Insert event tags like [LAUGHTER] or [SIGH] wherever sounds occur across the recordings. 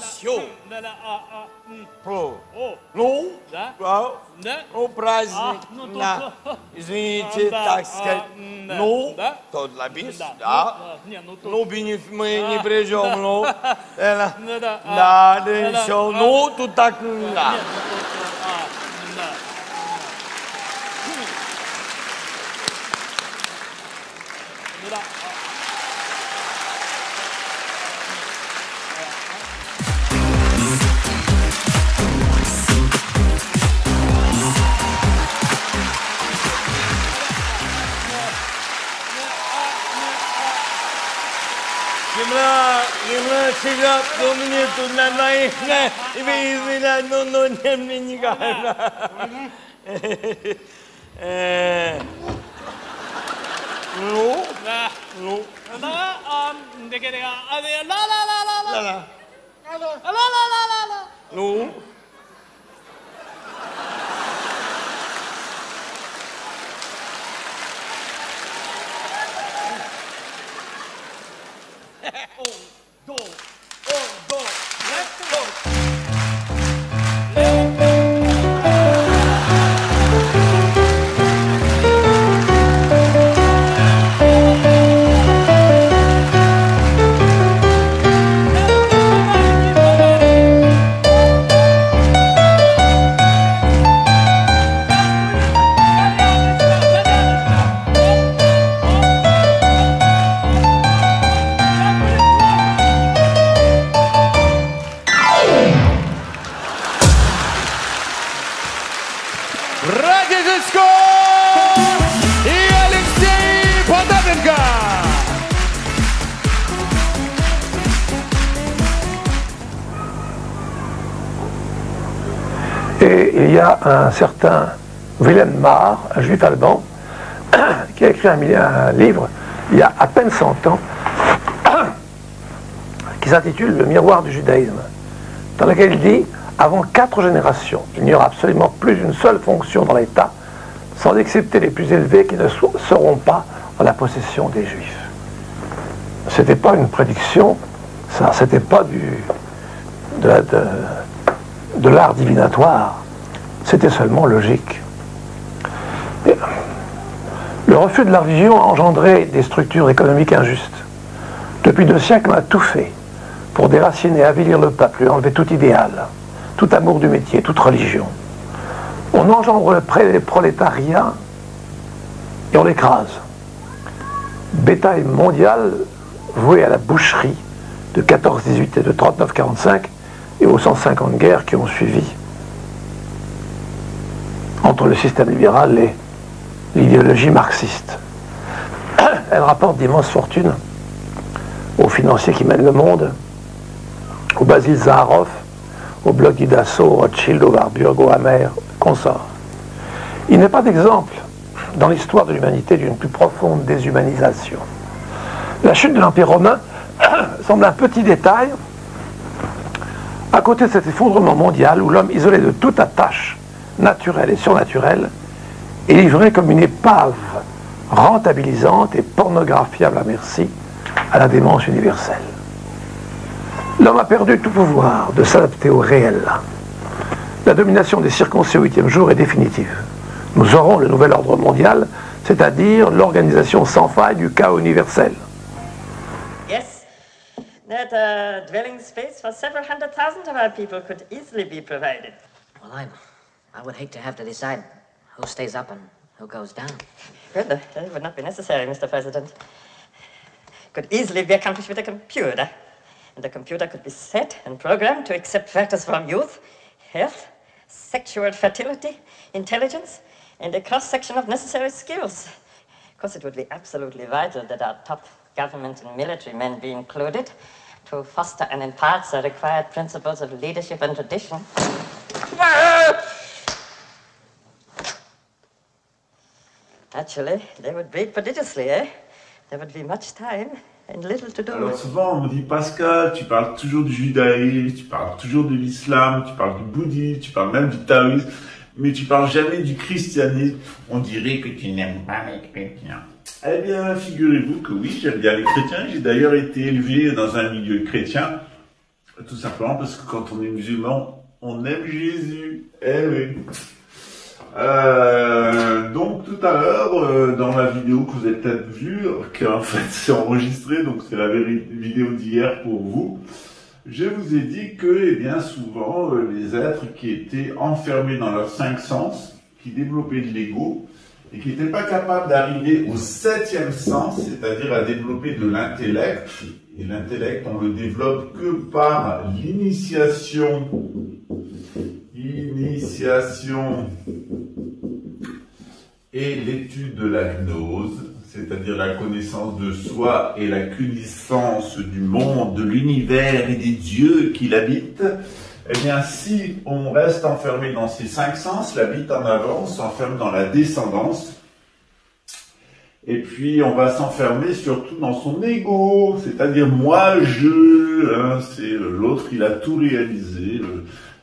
Осел. Ну, ну, праздник, на, извините, так сказать. Ну, тот лоббист, да. Ну, мы не придем, ну. Да, да, еще. Ну, тут так, да. Да. Yıllar, yıllar çıkıp bunun yüzünden layıkla ve yüzüyle nonun emrini galiba. No. No. La, um, de que de, la, la, la, la, la. La, la. Ờ, la, la, la, la, la. No. [LAUGHS] Oh, um, dois. Un certain Willem Mar, un juif allemand, [COUGHS] qui a écrit un, livre il y a à peine 100 ans, [COUGHS] qui s'intitule Le miroir du judaïsme, dans lequel il dit Avant quatre générations, il n'y aura absolument plus une seule fonction dans l'État, sans excepter les plus élevés qui ne seront pas en la possession des juifs. C'était pas une prédiction, ça, c'était pas de l'art divinatoire, c'était seulement logique. Le refus de la religion a engendré des structures économiques injustes. Depuis deux siècles, on a tout fait pour déraciner, avilir le peuple, lui enlever tout idéal, tout amour du métier, toute religion. On engendre le prolétariat et on l'écrase. Bétail mondial voué à la boucherie de 14-18 et de 39-45 et aux 150 guerres qui ont suivi entre le système libéral et l'idéologie marxiste. [COUGHS] Elle rapporte d'immenses fortunes aux financiers qui mènent le monde, au Basil Zaharov, au bloc du Dassault, au Rothschild, au Warburg, au Hammer, consorts. Il n'est pas d'exemple dans l'histoire de l'humanité d'une plus profonde déshumanisation. La chute de l'Empire romain [COUGHS] semble un petit détail à côté de cet effondrement mondial où l'homme, isolé de toute attache naturelle et surnaturelle, est livré comme une épave rentabilisante et pornographiable à merci à la démence universelle. L'homme a perdu tout pouvoir de s'adapter au réel. La domination des circoncis au huitième jour est définitive. Nous aurons le nouvel ordre mondial, c'est-à-dire l'organisation sans faille du chaos universel. Yes, that uh, dwelling space for several hundred thousand of our people could easily be provided. Well, I, I would hate to have to decide who stays up and who goes down. Well, uh, that would not be necessary, Mr. President. Could easily be accomplished with a computer. And the computer could be set and programmed to accept factors from youth, health, sexual fertility, intelligence, and a cross section of necessary skills. Of course, it would be absolutely vital that our top government and military men be included to foster and impart the required principles of leadership and tradition. Actually, they would breed prodigiously, eh? There would be much time and little to do. Alors souvent on me dit Pascal, tu parles toujours du judaïsme, tu parles toujours de l'islam, tu parles du bouddhisme, tu parles même du taoïsme, mais tu parles jamais du christianisme. On dirait que tu n'aimes pas les chrétiens. Eh bien, figurez-vous que oui, j'aime bien les chrétiens. J'ai d'ailleurs été élevé dans un milieu chrétien. Tout simplement parce que quand on est musulman, on aime Jésus. Eh oui. Euh, donc tout à l'heure, euh, dans la vidéo que vous avez peut-être vue, qui en fait [LAUGHS] c'est enregistré, donc c'est la vidéo d'hier pour vous, je vous ai dit que, eh bien, souvent, euh, les êtres qui étaient enfermés dans leurs cinq sens, qui développaient de l'ego, et qui n'étaient pas capables d'arriver au septième sens, c'est-à-dire à développer de l'intellect, et l'intellect, on le développe que par l'initiation, initiation et l'étude de la gnose, c'est-à-dire la connaissance de soi et la connaissance du monde, de l'univers et des dieux qui l'habitent, eh bien, si on reste enfermé dans ces cinq sens, la vie en avant s'enferme dans la descendance, et puis on va s'enfermer surtout dans son ego, c'est-à-dire moi je, hein, c'est l'autre il a tout réalisé.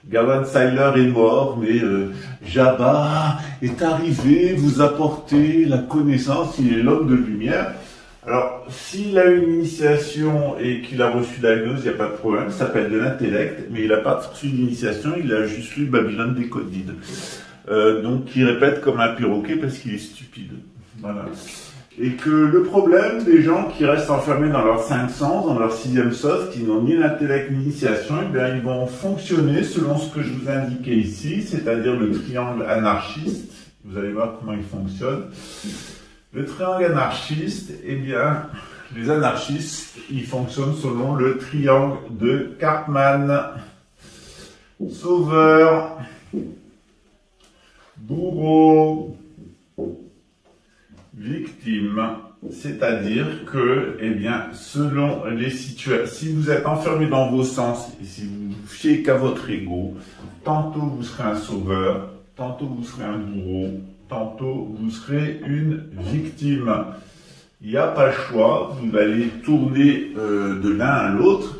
Gavan Seiler est mort, mais euh, Jabba est arrivé vous apporter la connaissance, il est l'homme de lumière. Alors, s'il a une initiation et qu'il a reçu la gnose, il n'y a pas de problème, ça s'appelle de l'intellect, mais il n'a pas reçu d'initiation, il a juste lu Babylone Décodide. Euh, donc, il répète comme un perroquet parce qu'il est stupide. Voilà. Et que le problème des gens qui restent enfermés dans leurs cinq sens, dans leur sixième sens, qui n'ont ni l'intellect ni l'initiation, eh bien, ils vont fonctionner selon ce que je vous ai indiqué ici, c'est-à-dire le triangle anarchiste. Vous allez voir comment il fonctionne. Le triangle anarchiste, eh bien, les anarchistes, ils fonctionnent selon le triangle de Cartman. Sauveur, bourreau, victime. C'est-à-dire que, eh bien, selon les situations, si vous êtes enfermé dans vos sens et si vous vous fiez qu'à votre ego, tantôt vous serez un sauveur, tantôt vous serez un bourreau, tantôt vous serez une victime. Il n'y a pas le choix, vous allez tourner euh, de l'un à l'autre.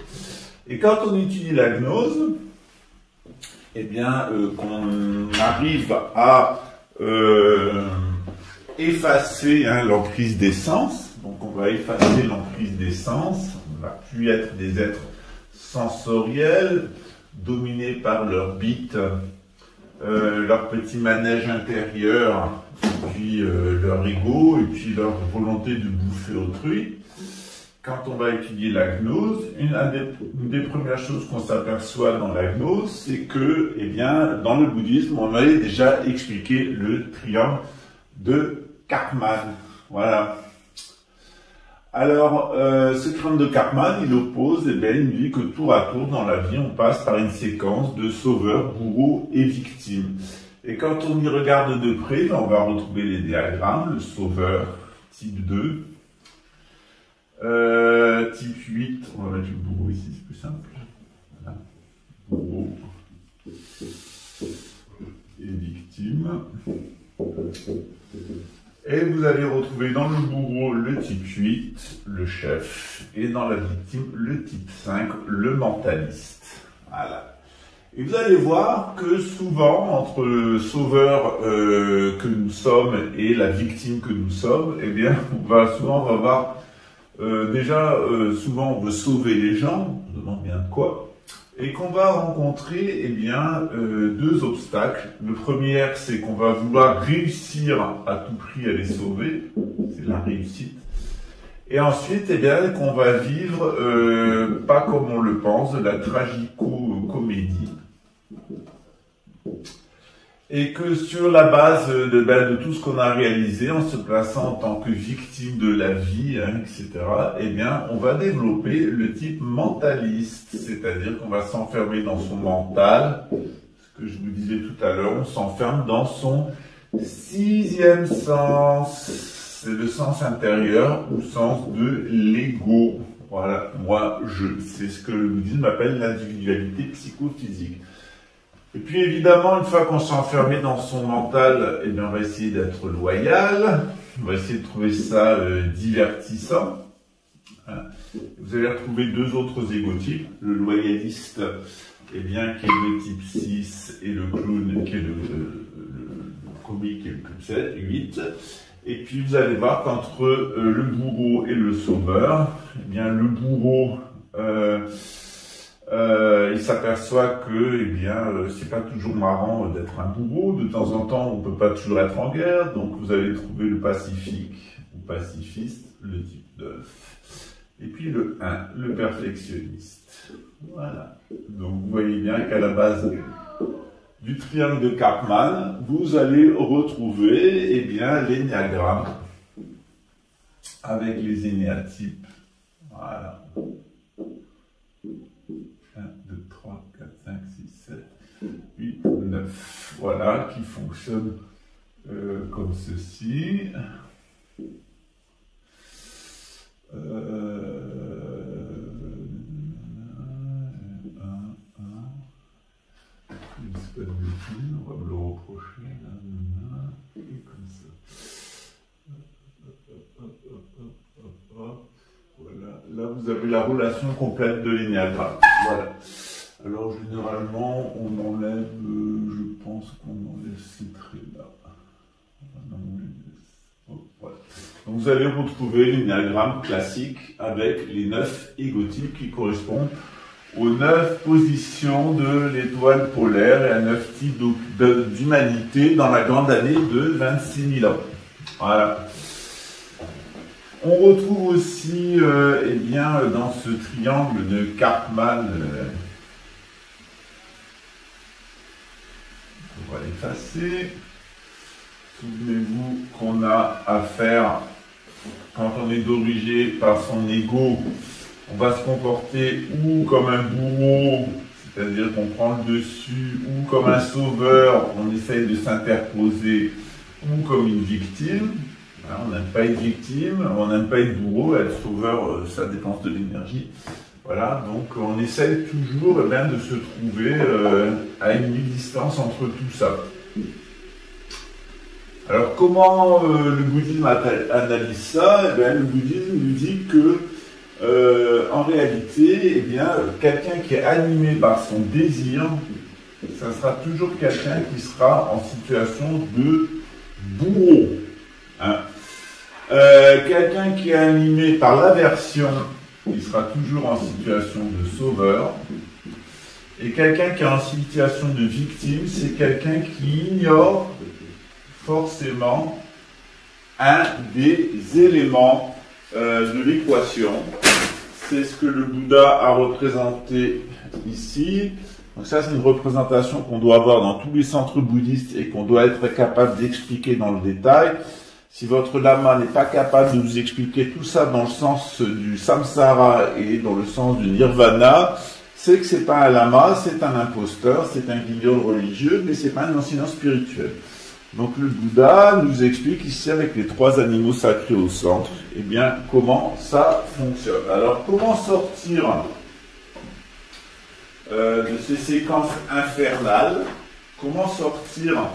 Et quand on étudie la gnose, eh bien, euh, qu'on arrive à euh, effacer hein, l'emprise des sens, donc on va effacer l'emprise des sens, on va plus être des êtres sensoriels, dominés par leur bite, euh, leur petit manège intérieur, puis euh, leur ego, et puis leur volonté de bouffer autrui. Quand on va étudier la gnose, une, un des, une des premières choses qu'on s'aperçoit dans la gnose, c'est que, eh bien, dans le bouddhisme, on avait déjà expliqué le triangle de Karman. Voilà. Alors, euh, ce triangle de Karman, il oppose, eh bien, il dit que tour à tour dans la vie, on passe par une séquence de sauveurs, bourreaux et victimes. Et quand on y regarde de près, ben, on va retrouver les diagrammes, le sauveur type 2, euh, type 8, on va mettre le bourreau ici, c'est plus simple. Voilà. Bourreau et victime. Et vous allez retrouver dans le bourreau le type 8, le chef, et dans la victime le type 5, le mentaliste. Voilà. Et vous allez voir que souvent, entre le sauveur euh, que nous sommes et la victime que nous sommes, eh bien, [LAUGHS] on va souvent on euh, déjà, euh, souvent, on veut sauver les gens, on demande bien de quoi, et qu'on va rencontrer, eh bien, euh, deux obstacles. Le premier, c'est qu'on va vouloir réussir à tout prix à les sauver, c'est la réussite. Et ensuite, eh bien, qu'on va vivre, euh, pas comme on le pense, la tragico-comédie. Et que sur la base de, ben, de tout ce qu'on a réalisé, en se plaçant en tant que victime de la vie, hein, etc., eh bien, on va développer le type mentaliste, c'est-à-dire qu'on va s'enfermer dans son mental. Ce que je vous disais tout à l'heure, on s'enferme dans son sixième sens. C'est le sens intérieur ou sens de l'ego. Voilà, moi, je. C'est ce que le bouddhisme appelle l'individualité psychophysique. Et puis évidemment, une fois qu'on s'est enfermé dans son mental, eh bien, on va essayer d'être loyal, on va essayer de trouver ça euh, divertissant. Hein. Vous allez retrouver deux autres égotypes, le loyaliste, eh bien, qui est le type 6, et le clown, qui est le, comique, qui est le type 7, 8. Et puis vous allez voir qu'entre euh, le bourreau et le sauveur, eh bien, le bourreau... euh, euh, il s'aperçoit que, eh bien, euh, c'est pas toujours marrant d'être un bourreau. De temps en temps, on peut pas toujours être en guerre. Donc, vous allez trouver le pacifique ou pacifiste, le type 9. [LAUGHS] Et puis le 1, le perfectionniste. Voilà. Donc, vous voyez bien qu'à la base du triangle de Karpman, vous allez retrouver, eh bien, l'énéagramme avec les énéatypes. Voilà. Voilà, qui fonctionne euh, comme ceci. Euh, on va me le reprocher. Comme ça. Voilà, là vous avez la relation complète de l'énéagramme. Voilà. Alors généralement on enlève, euh, je pense qu'on enlève ces traits-là. Donc vous allez retrouver l'énéagramme classique avec les neuf égotypes qui correspondent aux neuf positions de l'étoile polaire et à neuf types d'hu- d'humanité dans la grande année de 26 000 ans. Voilà. On retrouve aussi, euh, eh bien, dans ce triangle de Karpman, euh, Souvenez-vous qu'on a affaire, quand on est dirigé par son ego, on va se comporter ou comme un bourreau, c'est-à-dire qu'on prend le dessus, ou comme un sauveur, on essaye de s'interposer, ou comme une victime. Hein, on n'aime pas être victime, on n'aime pas être bourreau, être sauveur, euh, ça dépense de l'énergie. Voilà, donc on essaye toujours eh bien, de se trouver euh, à une distance entre tout ça. Alors comment euh, le bouddhisme analyse ça? Eh bien, Le bouddhisme nous dit que euh, en réalité, eh bien, quelqu'un qui est animé par son désir, ça sera toujours quelqu'un qui sera en situation de bourreau. hein. Quelqu'un qui est animé par l'aversion, il sera toujours en situation de sauveur. Et quelqu'un qui est en situation de victime, c'est quelqu'un qui ignore forcément un des éléments euh, de l'équation. C'est ce que le Bouddha a représenté ici. Donc ça, c'est une représentation qu'on doit avoir dans tous les centres bouddhistes et qu'on doit être capable d'expliquer dans le détail. Si votre lama n'est pas capable de vous expliquer tout ça dans le sens du samsara et dans le sens du nirvana, c'est que c'est pas un lama, c'est un imposteur, c'est un guignol religieux, mais c'est pas un enseignant spirituel. Donc le Bouddha nous explique ici avec les trois animaux sacrés au centre, eh bien comment ça fonctionne. Alors comment sortir euh, de ces séquences infernales? Comment sortir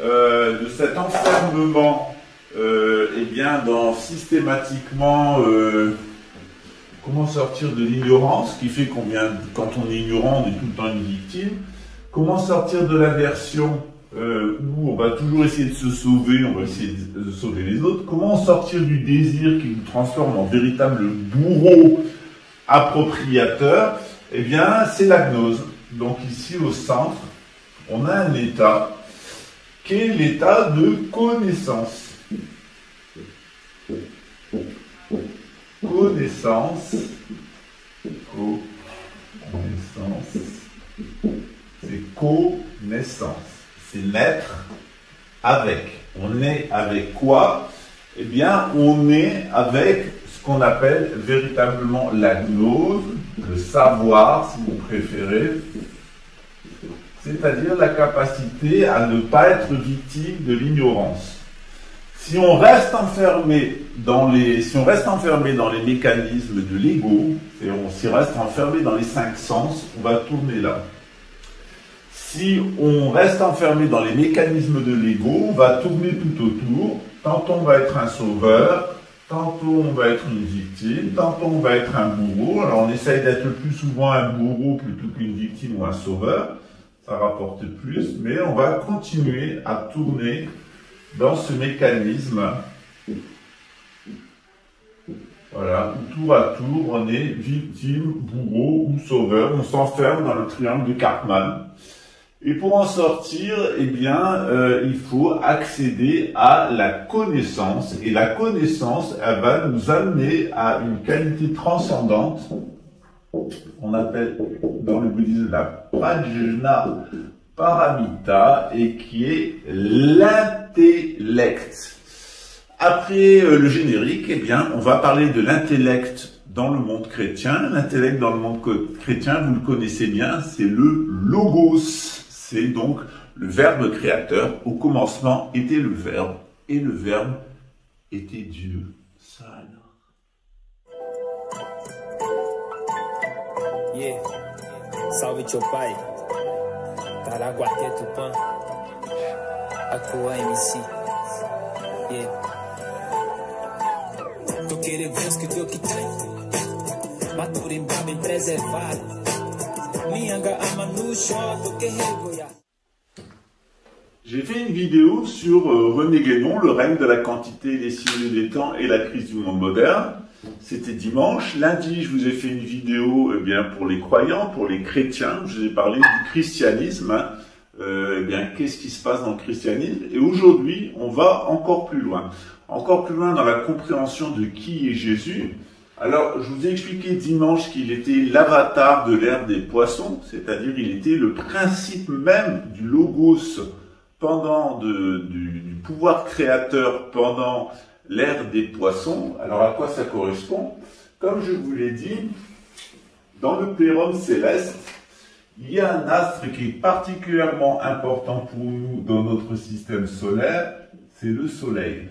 euh, de cet enfermement eh bien dans systématiquement euh, comment sortir de l'ignorance qui fait qu'on vient quand on est ignorant on est tout le temps une victime comment sortir de l'aversion euh, où on va toujours essayer de se sauver, on va essayer de, de sauver les autres. Comment sortir du désir qui nous transforme en véritable bourreau appropriateur? Eh bien, c'est la gnose. Donc ici au centre, on a un état qui est l'état de connaissance. Connaissance. Connaissance. C'est connaissance. C'est naître avec. On est avec quoi? Eh bien, on est avec ce qu'on appelle véritablement la gnose, le savoir, si vous préférez, c'est-à-dire la capacité à ne pas être victime de l'ignorance. Si on reste enfermé dans les, si on reste enfermé dans les mécanismes de l'ego, et on s'y reste enfermé dans les cinq sens, on va tourner là. Si on reste enfermé dans les mécanismes de l'ego, on va tourner tout autour. Tantôt on va être un sauveur, tantôt on va être une victime, tantôt on va être un bourreau. Alors on essaye d'être plus souvent un bourreau plutôt qu'une victime ou un sauveur. Ça rapporte plus, mais on va continuer à tourner dans ce mécanisme Voilà, tour à tour, on est victime, bourreau ou sauveur. On s'enferme dans le triangle de Cartman. Et pour en sortir, eh bien, euh, il faut accéder à la connaissance. Et la connaissance, elle va nous amener à une qualité transcendante. On appelle dans le bouddhisme la prajna paramita et qui est l'intellect. Après euh, le générique, eh bien, on va parler de l'intellect dans le monde chrétien. L'intellect dans le monde chrétien, vous le connaissez bien, c'est le logos. C'est donc le verbe créateur. Au commencement était le verbe et le verbe était Dieu. Ça alors. Yeah. J'ai fait une vidéo sur euh, René Guénon, le règne de la quantité, les signes des temps et la crise du monde moderne. C'était dimanche. Lundi, je vous ai fait une vidéo eh bien, pour les croyants, pour les chrétiens. Je vous ai parlé du christianisme. hein. Euh, eh bien, qu'est-ce qui se passe dans le christianisme? Et aujourd'hui, on va encore plus loin. Encore plus loin dans la compréhension de qui est Jésus. Alors, je vous ai expliqué dimanche qu'il était l'avatar de l'ère des poissons, c'est-à-dire il était le principe même du logos pendant du pouvoir créateur pendant l'ère des poissons. Alors à quoi ça correspond? Comme je vous l'ai dit, dans le plérum céleste, il y a un astre qui est particulièrement important pour nous dans notre système solaire, c'est le Soleil.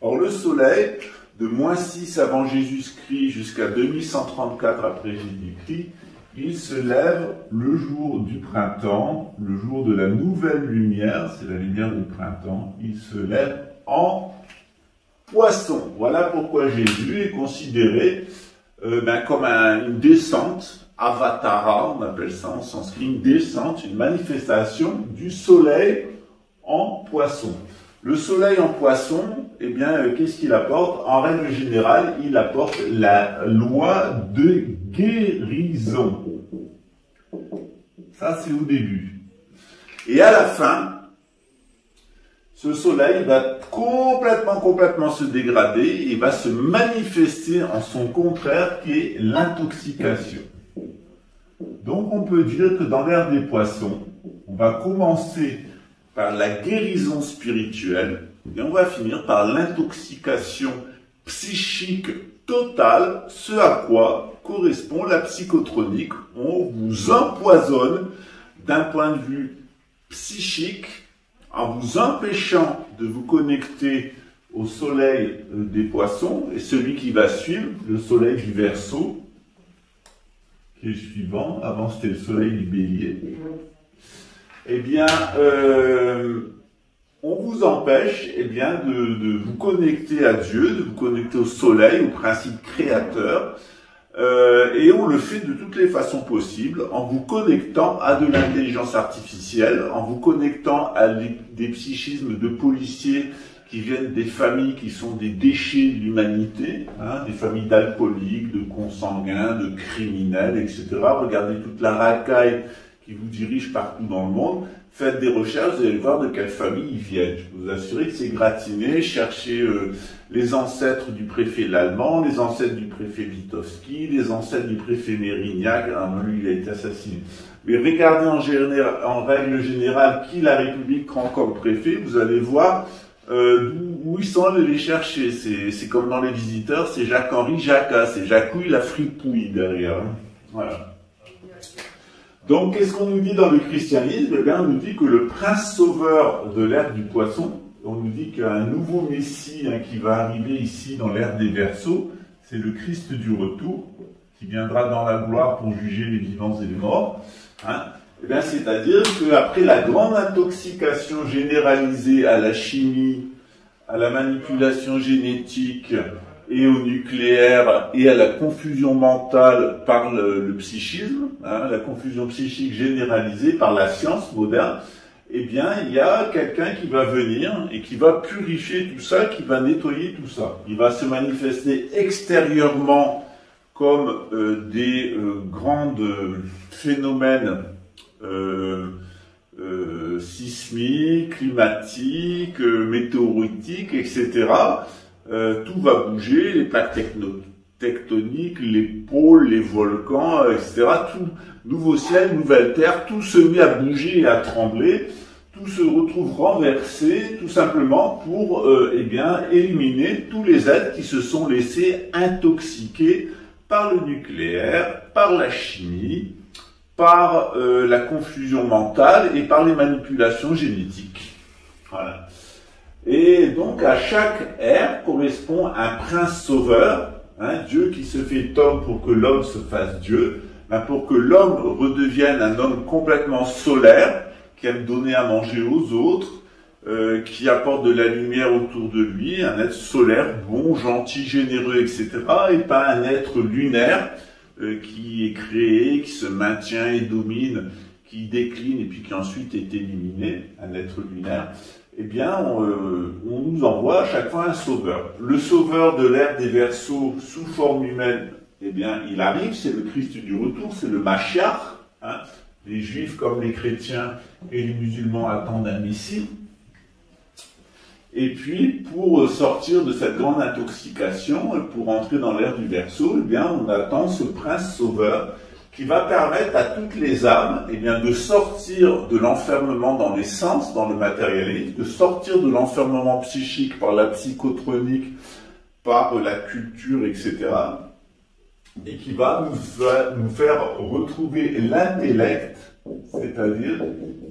Or le Soleil, de moins 6 avant Jésus-Christ jusqu'à 2134 après Jésus-Christ, il se lève le jour du printemps, le jour de la nouvelle lumière, c'est la lumière du printemps, il se lève en poisson. Voilà pourquoi Jésus est considéré euh, ben, comme un- une descente, avatara, on appelle ça en sanskrit, une descente, une manifestation du soleil en poisson. Le soleil en poisson, eh bien, euh, qu'est-ce qu'il apporte? En règle générale, il apporte la loi de guérison. Ça, c'est au début. Et à la fin, ce soleil va complètement, complètement se dégrader et va se manifester en son contraire qui est l'intoxication. Donc on peut dire que dans l'ère des poissons, on va commencer par la guérison spirituelle et on va finir par l'intoxication psychique totale, ce à quoi correspond la psychotronique. On vous empoisonne d'un point de vue psychique en vous empêchant de vous connecter au soleil euh, des poissons et celui qui va suivre, le soleil du verso, qui est suivant, avant c'était le soleil du bélier, eh bien, euh, on vous empêche eh bien, de vous connecter à Dieu, de vous connecter au soleil, au principe créateur, euh, et on le fait de toutes les façons possibles, en vous connectant à de l'intelligence artificielle, en vous connectant à des, psychismes de policiers qui viennent des familles qui sont des déchets de l'humanité, hein, des familles d'alcooliques, de consanguins, de criminels, etc. Regardez toute la racaille qui vous dirige partout dans le monde. Faites des recherches, vous allez voir de quelle famille ils viennent. Je peux vous assurer que c'est gratiné. Cherchez euh, les ancêtres du préfet l'allemand, les ancêtres du préfet Witowski, les ancêtres du préfet Mérignac. Non, lui, il a été assassiné. Mais regardez en, général, en règle générale qui la République prend comme préfet. Vous allez voir euh, où ils sont allés les chercher. C'est c'est comme dans les visiteurs, c'est Jacques-Henri Jacquat, c'est Jacouille la fripouille derrière. hein. Voilà. Donc, qu'est-ce qu'on nous dit dans le christianisme? Eh bien, on nous dit que le prince sauveur de l'ère du poisson, on nous dit qu'il y a un nouveau messie hein, qui va arriver ici dans l'ère des Verseaux, c'est le Christ du retour, qui viendra dans la gloire pour juger les vivants et les morts. Hein. Eh bien, c'est-à-dire qu'après la grande intoxication généralisée à la chimie, à la manipulation génétique et au nucléaire et à la confusion mentale par le, psychisme, hein, la confusion psychique généralisée par la science moderne, eh bien, il y a quelqu'un qui va venir et qui va purifier tout ça, qui va nettoyer tout ça. Il va se manifester extérieurement comme euh, des euh, grands euh, phénomènes euh, euh, sismiques, climatiques, météoritiques, etc. Euh, tout va bouger, les plaques tectoniques, les pôles, les volcans, euh, etc. Tout, nouveau ciel, nouvelle terre, tout se met à bouger et à trembler, tout se retrouve renversé, tout simplement pour, euh, eh bien, éliminer tous les êtres qui se sont laissés intoxiquer par le nucléaire, par la chimie, par la confusion mentale et par les manipulations génétiques. Voilà. Et donc à chaque ère correspond un prince sauveur, hein, Dieu qui se fait homme pour que l'homme se fasse Dieu, ben, pour que l'homme redevienne un homme complètement solaire, qui aime donner à manger aux autres, euh, qui apporte de la lumière autour de lui, un être solaire, bon, gentil, généreux, etc., et pas un être lunaire euh, qui est créé, qui se maintient et domine, qui décline et puis qui ensuite est éliminé, un être lunaire eh bien, on, euh, on nous envoie à chaque fois un sauveur. Le sauveur de l'ère des Verseaux sous forme humaine, eh bien, il arrive, c'est le Christ du retour, c'est le Mashiach. hein. Les juifs comme les chrétiens et les musulmans attendent un Messie. Et puis, pour sortir de cette grande intoxication, pour entrer dans l'ère du Verseau, eh bien, on attend ce prince sauveur qui va permettre à toutes les âmes eh bien, de sortir de l'enfermement dans les sens, dans le matérialisme, de sortir de l'enfermement psychique par la psychotronique, par la culture, etc. Et qui va nous, fa- nous faire retrouver l'intellect, c'est-à-dire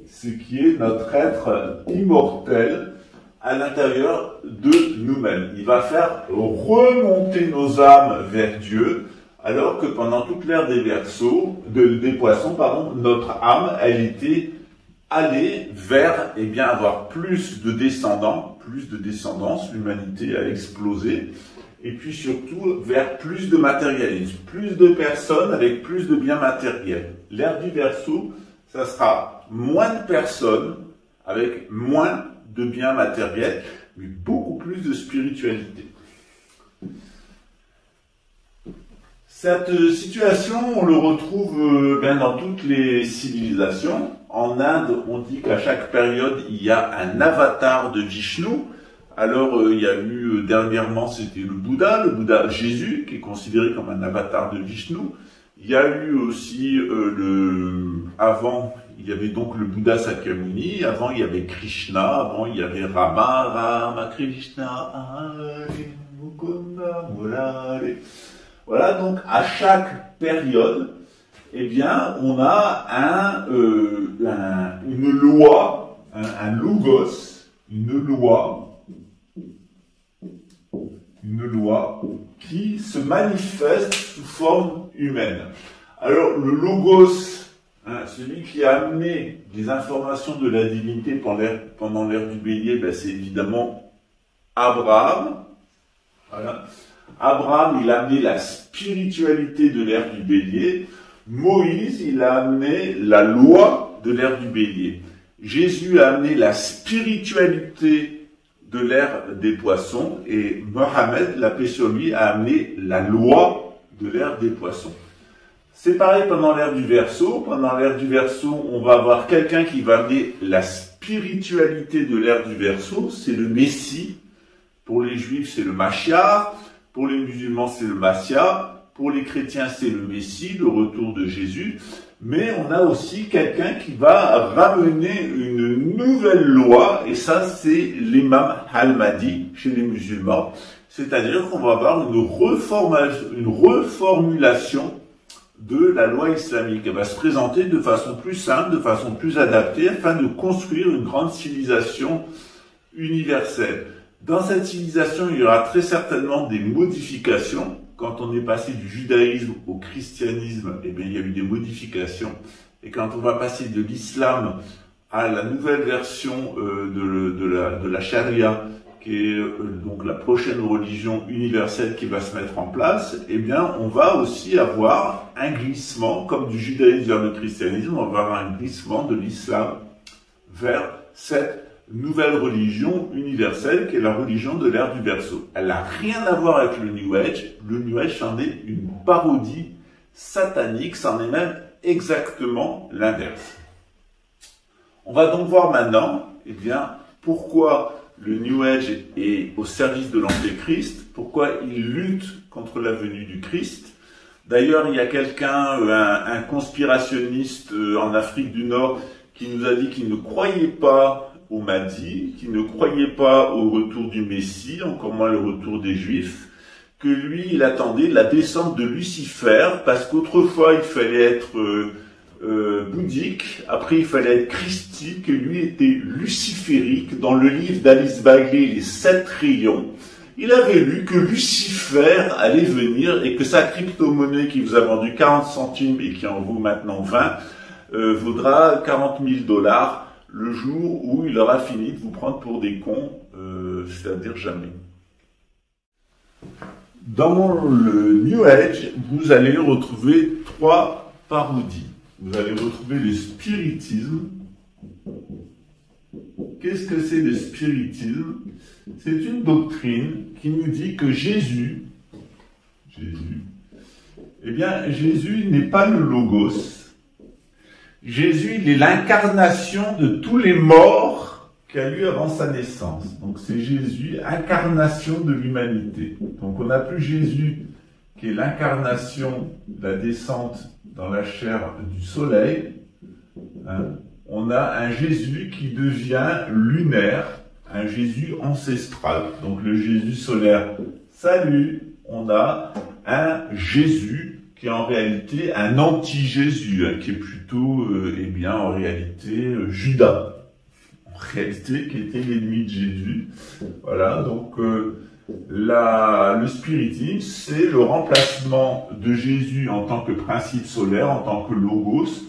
ce qui est notre être immortel à l'intérieur de nous-mêmes. Il va faire remonter nos âmes vers Dieu, alors que pendant toute l'ère des versos, de- des poissons, pardon, notre âme, elle était allée vers, eh bien, avoir plus de descendants, plus de descendance, l'humanité a explosé, et puis surtout vers plus de matérialisme, plus de personnes avec plus de biens matériels. L'ère du verso, ça sera moins de personnes avec moins de biens matériels, mais beaucoup plus de spiritualité. Cette euh, situation, on le retrouve euh, ben, dans toutes les civilisations. En Inde, on dit qu'à chaque période, il y a un avatar de Vishnu. Alors, euh, il y a eu dernièrement, c'était le Bouddha, le Bouddha Jésus, qui est considéré comme un avatar de Vishnu. Il y a eu aussi euh, le, avant, il y avait donc le Bouddha Sakyamuni. Avant, il y avait Krishna. Avant, il y avait Rama, Rama Krishna, Mukunda. Voilà, donc à chaque période, eh bien, on a euh, un- une loi, un, logos, une loi, une loi qui se manifeste sous forme humaine. Alors, le logos, hein, celui qui a amené des informations de la divinité pendant l'ère, pendant l'ère du bélier, ben, c'est évidemment Abraham. Voilà. Abraham, il a amené la spiritualité de l'ère du bélier. Moïse, il a amené la loi de l'ère du bélier. Jésus a amené la spiritualité de l'ère des poissons et Mohammed, la paix sur lui, a amené la loi de l'ère des poissons. C'est pareil pendant l'ère du Verseau. Pendant l'ère du Verseau, on va avoir quelqu'un qui va amener la spiritualité de l'ère du Verseau. C'est le Messie. Pour les Juifs, c'est le Machiar. Pour les musulmans, c'est le Massia. Pour les chrétiens, c'est le Messie, le retour de Jésus. Mais on a aussi quelqu'un qui va ramener une nouvelle loi, et ça, c'est l'imam al-Mahdi chez les musulmans. C'est-à-dire qu'on va avoir une, une reformulation de la loi islamique. Elle va se présenter de façon plus simple, de façon plus adaptée, afin de construire une grande civilisation universelle. Dans cette civilisation, il y aura très certainement des modifications. Quand on est passé du judaïsme au christianisme, eh bien, il y a eu des modifications. Et quand on va passer de l'islam à la nouvelle version euh, de, la charia, qui est euh, donc la prochaine religion universelle qui va se mettre en place, eh bien, on va aussi avoir un glissement, comme du judaïsme vers le christianisme, on va avoir un glissement de l'islam vers cette nouvelle religion universelle qui est la religion de l'ère du berceau. Elle n'a rien à voir avec le New Age. Le New Age en est une parodie satanique, c'en est même exactement l'inverse. On va donc voir maintenant, eh bien, pourquoi le New Age est au service de l'Antéchrist, pourquoi il lutte contre la venue du Christ. D'ailleurs, il y a quelqu'un, un, un, conspirationniste euh, en Afrique du Nord, qui nous a dit qu'il ne croyait pas au Mahdi, qu'il ne croyait pas au retour du Messie, encore moins le retour des Juifs, que lui, il attendait la descente de Lucifer, parce qu'autrefois, il fallait être euh, euh, bouddhique, après il fallait être christique, et lui était luciférique. Dans le livre d'Alice Bagley, Les Sept Rayons, il avait lu que Lucifer allait venir et que sa crypto-monnaie qui vous a vendu 40 centimes et qui en vaut maintenant 20, euh, vaudra 40 000 dollars le jour où il aura fini de vous prendre pour des cons, euh, c'est-à-dire jamais. Dans le New Age, vous allez retrouver trois parodies. Vous allez retrouver le spiritisme. Qu'est-ce que c'est le spiritisme? C'est une doctrine qui nous dit que Jésus, Jésus, eh bien, Jésus n'est pas le logos, Jésus, il est l'incarnation de tous les morts qu'il a eu avant sa naissance. Donc c'est Jésus, incarnation de l'humanité. Donc on n'a plus Jésus qui est l'incarnation de la descente dans la chair du soleil. Hein. On a un Jésus qui devient lunaire, un Jésus ancestral. Donc le Jésus solaire, salut, on a un Jésus qui est en réalité un anti-Jésus, qui est plutôt, euh, eh bien, en réalité, euh, Judas. En réalité, qui était l'ennemi de Jésus. Voilà, donc euh, le spiritisme, c'est le remplacement de Jésus en tant que principe solaire, en tant que logos,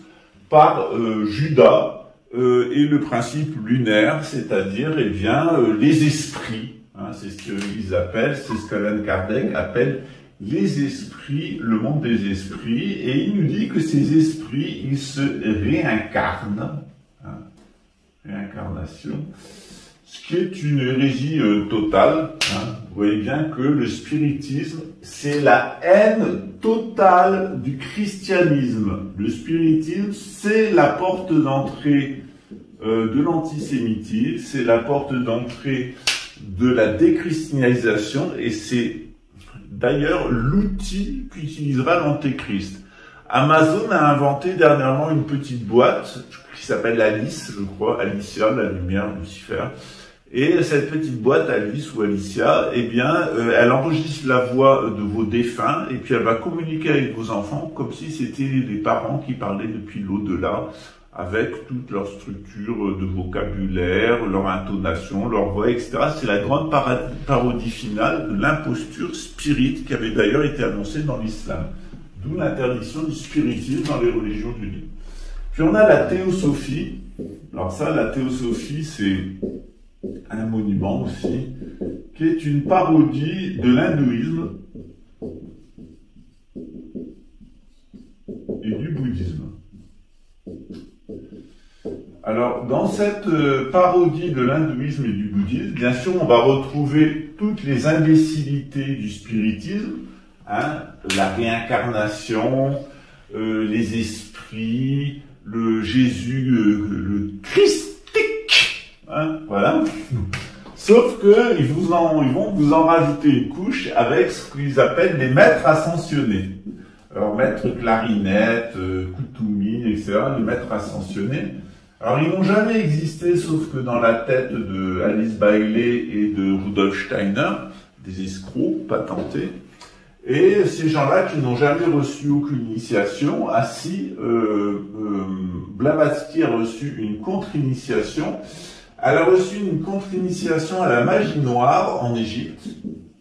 par euh, Judas euh, et le principe lunaire, c'est-à-dire, eh bien, les esprits. Hein, c'est ce qu'ils appellent, c'est ce qu'Alan Kardec appelle les esprits, le monde des esprits, et il nous dit que ces esprits, ils se réincarnent, hein, réincarnation, ce qui est une hérésie euh, totale. Hein. Vous voyez bien que le spiritisme, c'est la haine totale du christianisme. Le spiritisme, c'est la porte d'entrée euh, de l'antisémitisme, c'est la porte d'entrée de la déchristianisation, et c'est d'ailleurs l'outil qu'utilisera l'antéchrist. Amazon a inventé dernièrement une petite boîte qui s'appelle Alice, je crois, Alicia, la lumière, Lucifer. Et cette petite boîte, Alice ou Alicia, eh bien, euh, elle enregistre la voix de vos défunts et puis elle va communiquer avec vos enfants comme si c'était des parents qui parlaient depuis l'au-delà avec toute leur structure de vocabulaire, leur intonation, leur voix, etc. C'est la grande parodie finale de l'imposture spirite qui avait d'ailleurs été annoncée dans l'islam. D'où l'interdiction du spiritisme dans les religions du livre. Puis on a la théosophie. Alors ça, la théosophie, c'est un monument aussi, qui est une parodie de l'hindouisme et du bouddhisme. Alors, dans cette euh, parodie de l'hindouisme et du bouddhisme, bien sûr, on va retrouver toutes les imbécilités du spiritisme, hein, la réincarnation, euh, les esprits, le Jésus, euh, le christique, hein, voilà. Sauf que ils, vont vous en rajouter une couche avec ce qu'ils appellent les maîtres ascensionnés. Alors, maître clarinette, euh, etc., les maîtres ascensionnés. Alors ils n'ont jamais existé sauf que dans la tête de Alice Bailey et de Rudolf Steiner, des escrocs patentés. Et ces gens-là qui n'ont jamais reçu aucune initiation, ainsi euh, euh, Blavatsky a reçu une contre-initiation. Elle a reçu une contre-initiation à la magie noire en Égypte,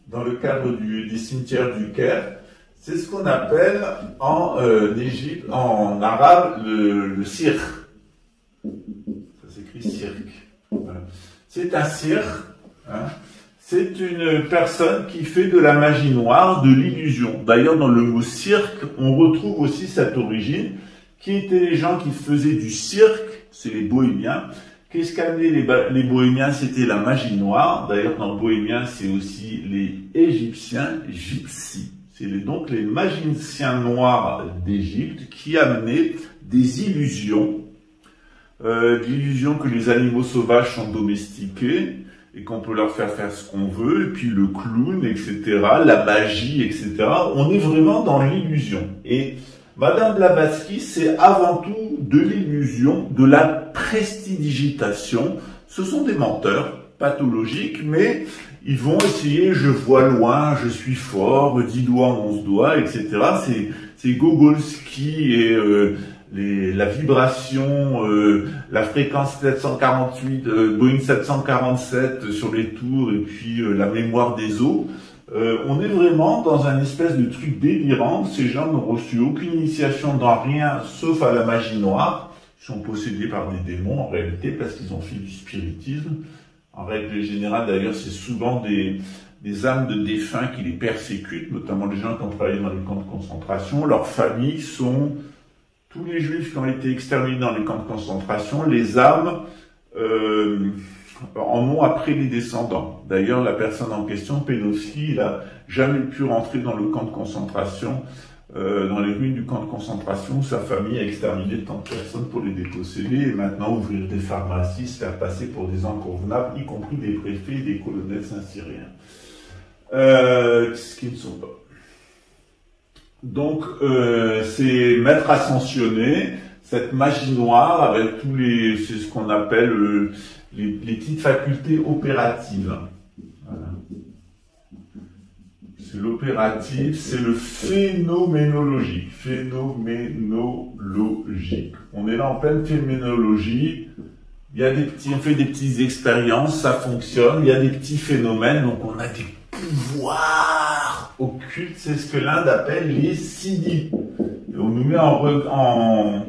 dans le cadre du, des cimetières du Caire. C'est ce qu'on appelle en euh, Égypte, en arabe, le, le cirque. Cirque. C'est un cirque. Hein. C'est une personne qui fait de la magie noire, de l'illusion. D'ailleurs, dans le mot cirque, on retrouve aussi cette origine, qui étaient les gens qui faisaient du cirque, c'est les bohémiens, Qu'est-ce qu'amenaient les, bohémiens? C'était la magie noire. D'ailleurs, dans le bohémien, c'est aussi les égyptiens, gypsies. C'est donc les magiciens noirs d'Égypte qui amenaient des illusions, euh, l'illusion que les animaux sauvages sont domestiqués et qu'on peut leur faire faire ce qu'on veut, et puis le clown, etc., la magie, etc. On est vraiment dans l'illusion. Et Madame Blavatsky, c'est avant tout de l'illusion, de la prestidigitation. Ce sont des menteurs pathologiques, mais ils vont essayer, je vois loin, je suis fort, 10 doigts, 11 doigts, etc. C'est, c'est Gogolski et euh, les, la vibration, euh, la fréquence 748, euh, Boeing 747 sur les tours, et puis euh, la mémoire des eaux. Euh, on est vraiment dans un espèce de truc délirant. Ces gens n'ont reçu aucune initiation dans rien, sauf à la magie noire. Ils sont possédés par des démons en réalité parce qu'ils ont fait du spiritisme. En règle générale, d'ailleurs, c'est souvent des, des âmes de défunts qui les persécutent, notamment les gens qui ont travaillé dans les camps de concentration. Leurs familles sont tous les juifs qui ont été exterminés dans les camps de concentration. Les âmes euh, en ont après les descendants. D'ailleurs, la personne en question, Pédopsie, il a jamais pu rentrer dans le camp de concentration, euh, dans les ruines du camp de concentration, où sa famille a exterminé tant de personnes pour les déposséder, et maintenant ouvrir des pharmacies, se faire passer pour des inconvenables, y compris des préfets et des colonels saint-syriens. Euh, ce qui ne sont pas. Donc, euh, c'est maître ascensionné, cette magie noire avec tous les, c'est ce qu'on appelle euh, les, les petites facultés opératives. Voilà. C'est l'opératif, c'est le phénoménologique. Phénoménologique. On est là en pleine phénoménologie. Il y a des petits, on fait des petites expériences, ça fonctionne. Il y a des petits phénomènes, donc on a des pouvoirs C'est ce que l'Inde appelle les siddhis. Et on nous met en, re- en,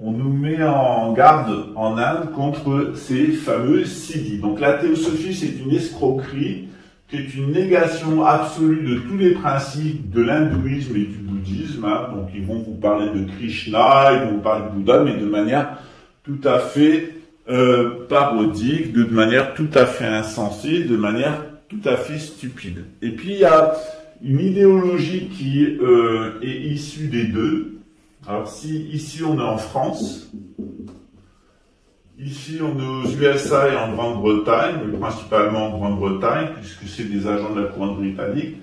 on nous met en garde en Inde contre ces fameux siddhis. Donc la théosophie, c'est une escroquerie qui est une négation absolue de tous les principes de l'hindouisme et du bouddhisme. hein. Donc ils vont vous parler de Krishna, ils vont vous parler de Bouddha, mais de manière tout à fait euh, parodique, de manière tout à fait insensée, de manière tout à fait stupide. Et puis il y a une idéologie qui euh, est issue des deux. Alors si ici on est en France, Ici, on est aux USA et en Grande-Bretagne, mais principalement en Grande-Bretagne, puisque c'est des agents de la couronne britannique.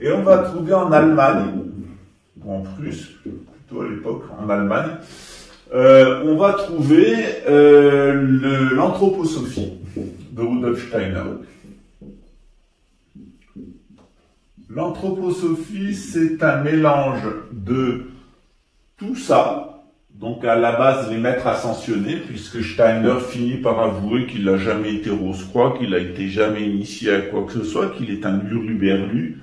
Et on va trouver en Allemagne, ou en Prusse, plutôt à l'époque, en Allemagne, euh, on va trouver euh, l'anthroposophie de Rudolf Steiner. L'anthroposophie, c'est un mélange de tout ça, donc à la base les maîtres ascensionnés, puisque Steiner finit par avouer qu'il n'a jamais été Rose-Croix, qu'il n'a été jamais initié à quoi que ce soit, qu'il est un hurluberlu,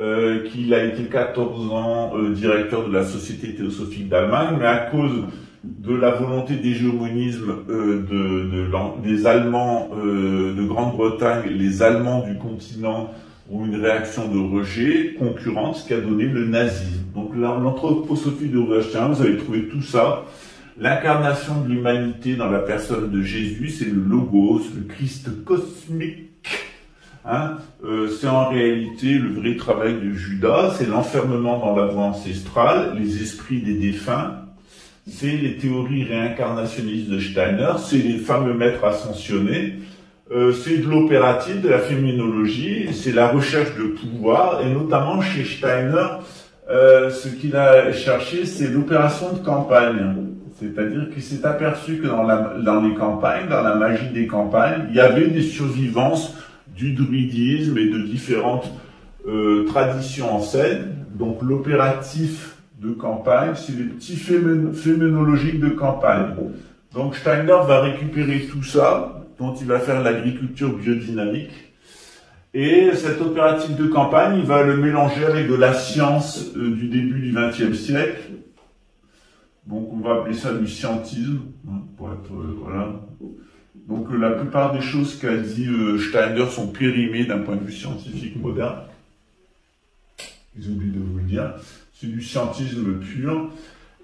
euh, qu'il a été 14 ans euh, directeur de la Société théosophique d'Allemagne, mais à cause de la volonté d'hégémonisme euh, des Allemands de Grande-Bretagne, les Allemands du continent ont une réaction de rejet concurrente, ce qui a donné le nazisme. Donc l'anthroposophie de Steiner, vous avez trouvé tout ça. L'incarnation de l'humanité dans la personne de Jésus, c'est le logos, le Christ cosmique. Hein Euh, c'est en réalité le vrai travail de Judas, c'est l'enfermement dans la voie ancestrale, les esprits des défunts, c'est les théories réincarnationnistes de Steiner, c'est les fameux maîtres ascensionnés, euh, c'est de l'opératif, de la féminologie, c'est la recherche de pouvoir, et notamment chez Steiner, euh, ce qu'il a cherché, c'est l'opération de campagne. C'est-à-dire qu'il s'est aperçu que dans, la, dans les campagnes, dans la magie des campagnes, il y avait des survivances du druidisme et de différentes euh, traditions anciennes. Donc l'opératif de campagne, c'est les petits phénoménologiques de campagne. Donc Steiner va récupérer tout ça, dont il va faire l'agriculture biodynamique. Et cet opératif de campagne, il va le mélanger avec de la science euh, du début du XXe siècle. Donc on va appeler ça du scientisme, hein, pour être euh, voilà. Donc euh, la plupart des choses qu'a dit Steiner sont périmées d'un point de vue scientifique moderne. J'ai oublié de vous le dire. C'est du scientisme pur.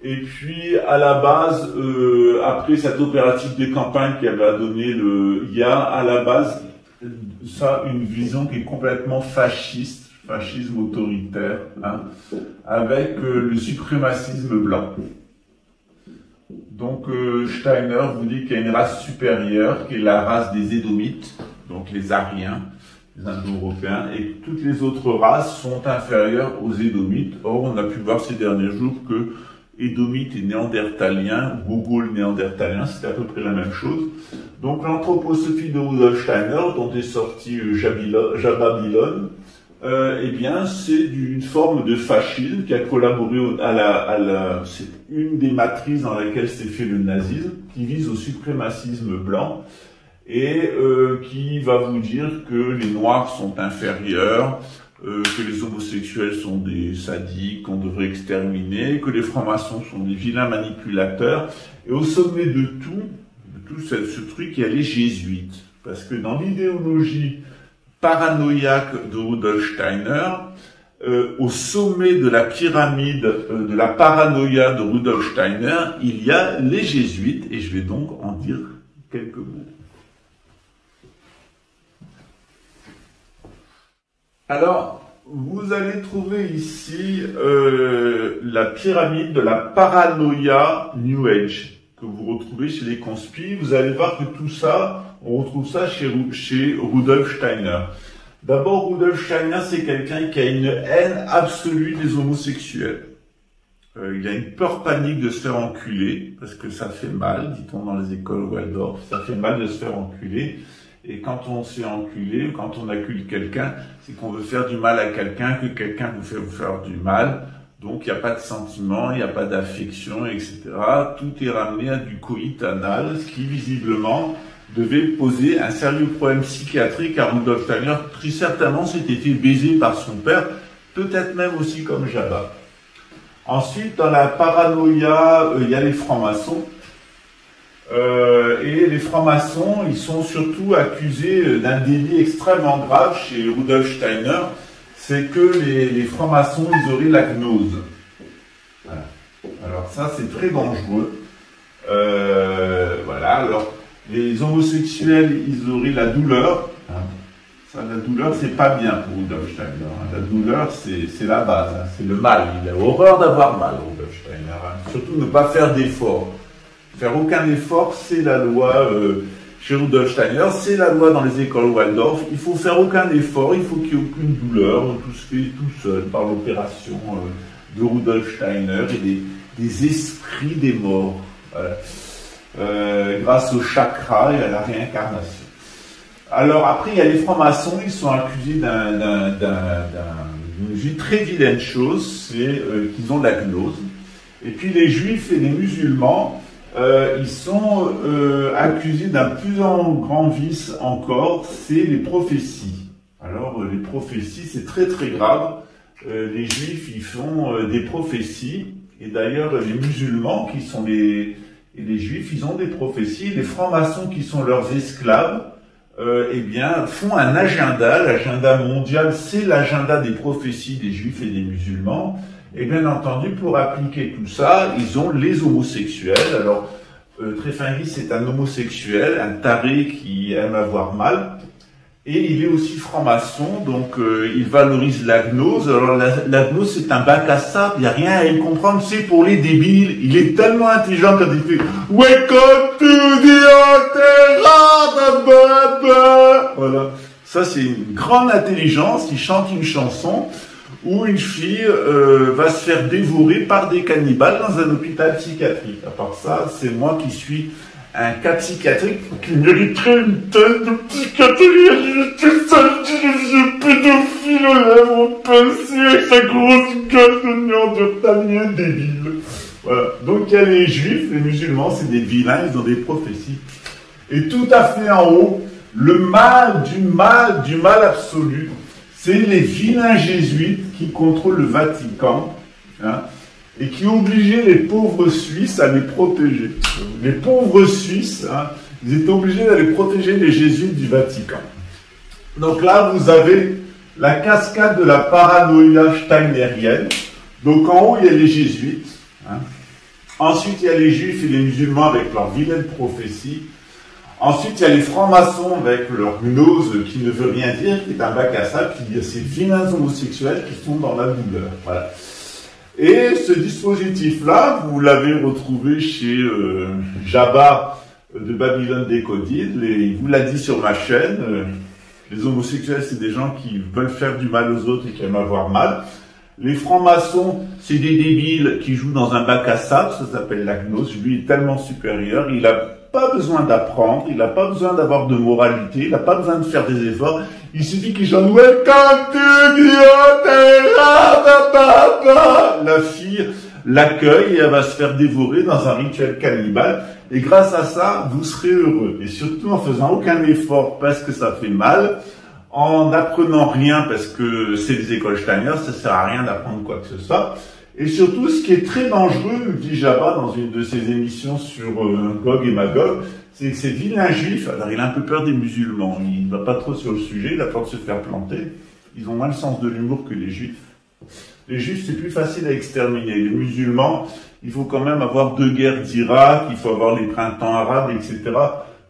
Et puis à la base, euh, après cette opérative de campagne qui avait donné le, il y a à la base ça une vision qui est complètement fasciste, fascisme autoritaire, hein, avec euh, le suprémacisme blanc. Donc euh, Steiner vous dit qu'il y a une race supérieure, qui est la race des Édomites, donc les Ariens, les Indo-Européens, et toutes les autres races sont inférieures aux Édomites. Or, on a pu voir ces derniers jours que Édomites et Néandertaliens, Google néandertalien, c'est à peu près la même chose. Donc l'anthroposophie de Rudolf Steiner, dont est sorti euh, Jababylone, euh, eh bien, c'est une forme de fascisme qui a collaboré à la, à la, c'est une des matrices dans laquelle s'est fait le nazisme, qui vise au suprémacisme blanc et euh, qui va vous dire que les noirs sont inférieurs, euh, que les homosexuels sont des sadiques qu'on devrait exterminer, que les francs-maçons sont des vilains manipulateurs. Et au sommet de tout, de tout ce, truc, il y a les jésuites. Parce que dans l'idéologie paranoïaque de Rudolf Steiner, euh, au sommet de la pyramide euh, de la paranoïa de Rudolf Steiner, il y a les jésuites, et je vais donc en dire quelques mots. Alors, vous allez trouver ici euh, la pyramide de la paranoïa New Age que vous retrouvez chez les conspis. Vous allez voir que tout ça, on retrouve ça chez, chez Rudolf Steiner. D'abord, Rudolf Steiner, c'est quelqu'un qui a une haine absolue des homosexuels. Euh, il a une peur panique de se faire enculer, parce que ça fait mal, dit-on dans les écoles Waldorf, ça fait mal de se faire enculer. Et quand on se fait enculer, quand on accule quelqu'un, c'est qu'on veut faire du mal à quelqu'un, que quelqu'un vous fait vous faire du mal. Donc il n'y a pas de sentiment, il n'y a pas d'affection, etc. Tout est ramené à du coït anal, ce qui visiblement devait poser un sérieux problème psychiatrique à Rudolf Steiner. Très certainement s'était fait baiser par son père, peut-être même aussi comme Jabba. Ensuite, dans la paranoïa, euh, il y a les francs-maçons. Euh, et les francs-maçons, ils sont surtout accusés euh, d'un délit extrêmement grave chez Rudolf Steiner, c'est que les, francs-maçons, ils auraient la gnose. Alors ça, c'est très dangereux. Euh, voilà, alors les homosexuels, ils auraient la douleur. hein. Ça, la douleur, c'est pas bien pour Rudolf Steiner. hein. La douleur, c'est la base, hein. c'est le mal. Il a horreur d'avoir mal, Rudolf Steiner. Surtout ne pas faire d'efforts. Faire aucun effort, c'est la loi euh, chez Rudolf Steiner, c'est la loi dans les écoles Waldorf. Il faut faire aucun effort, il faut qu'il n'y ait aucune douleur, tout se fait tout seul par l'opération euh, de Rudolf Steiner et des, des esprits des morts. Euh, grâce au chakra et à la réincarnation. Alors après, il y a les francs-maçons, ils sont accusés d'un- d'un- d'un- d'un- d'une vie très vilaine chose, c'est qu'ils ont la gnose. Et puis les juifs et les musulmans, euh, ils sont euh, accusés d'un plus grand vice encore, c'est les prophéties. Alors euh, les prophéties, c'est très très grave. Les juifs, ils font des prophéties, et d'ailleurs les musulmans, qui sont les, et les juifs, ils ont des prophéties, les francs-maçons qui sont leurs esclaves, eh bien, font un agenda. L'agenda mondial, c'est l'agenda des prophéties des juifs et des musulmans. Et bien entendu, pour appliquer tout ça, ils ont les homosexuels. Alors, euh, Tréfingis, c'est un homosexuel, un taré qui aime avoir mal. Et il est aussi franc-maçon, donc euh, il valorise la gnose. Alors la, gnose, c'est un bac à sable, il n'y a rien à y comprendre, c'est pour les débiles. Il est tellement intelligent quand il fait « Welcome to the. Voilà. Ça, c'est une grande intelligence. Il chante une chanson où une fille euh, va se faire dévorer par des cannibales dans un hôpital psychiatrique. À part ça, c'est moi qui suis un cas psychiatrique qui mériterait une thèse de psychiatrie. J'étais ça, le vieux pédophile aux lèvres pincées avec sa grosse gueule de néandertalien débile. Voilà. Donc il y a les juifs, les musulmans, c'est des vilains, ils ont des prophéties. Et tout à fait en haut, le mal du mal, du mal absolu, c'est les vilains jésuites qui contrôlent le Vatican. hein, et qui obligeaient les pauvres Suisses à les protéger. Les pauvres Suisses, hein, ils étaient obligés d'aller protéger les jésuites du Vatican. Donc là, vous avez la cascade de la paranoïa steinerienne. Donc en haut, il y a les jésuites. hein. Ensuite, il y a les juifs et les musulmans avec leurs vilaines prophéties. Ensuite, il y a les francs-maçons avec leur gnose qui ne veut rien dire, qui est un bac à sable, y a ces vilains homosexuels qui sont dans la douleur. Voilà. Et ce dispositif-là, vous l'avez retrouvé chez euh, Jabba de Babylone Décodide, et il vous l'a dit sur ma chaîne, euh, les homosexuels, c'est des gens qui veulent faire du mal aux autres et qui aiment avoir mal. Les francs-maçons, c'est des débiles qui jouent dans un bac à sable, ça s'appelle la gnose. Lui est tellement supérieur, il n'a pas besoin d'apprendre, il n'a pas besoin d'avoir de moralité, il n'a pas besoin de faire des efforts. Il suffit qu'il chante Welcome to Guillaume, La fille l'accueille et elle va se faire dévorer dans un rituel cannibale. Et grâce à ça, vous serez heureux. Et surtout en faisant aucun effort parce que ça fait mal, en n'apprenant rien parce que c'est des écoles Steiner, ça sert à rien d'apprendre quoi que ce soit. Et surtout, ce qui est très dangereux, dit Jabba dans une de ses émissions sur euh, Gog et Magog, c'est que ces vilains juifs, alors il a un peu peur des musulmans, il ne va pas trop sur le sujet, il a peur de se faire planter, ils ont moins le sens de l'humour que les juifs. Les juifs, c'est plus facile à exterminer. Les musulmans, il faut quand même avoir deux guerres d'Irak, il faut avoir les printemps arabes, etc.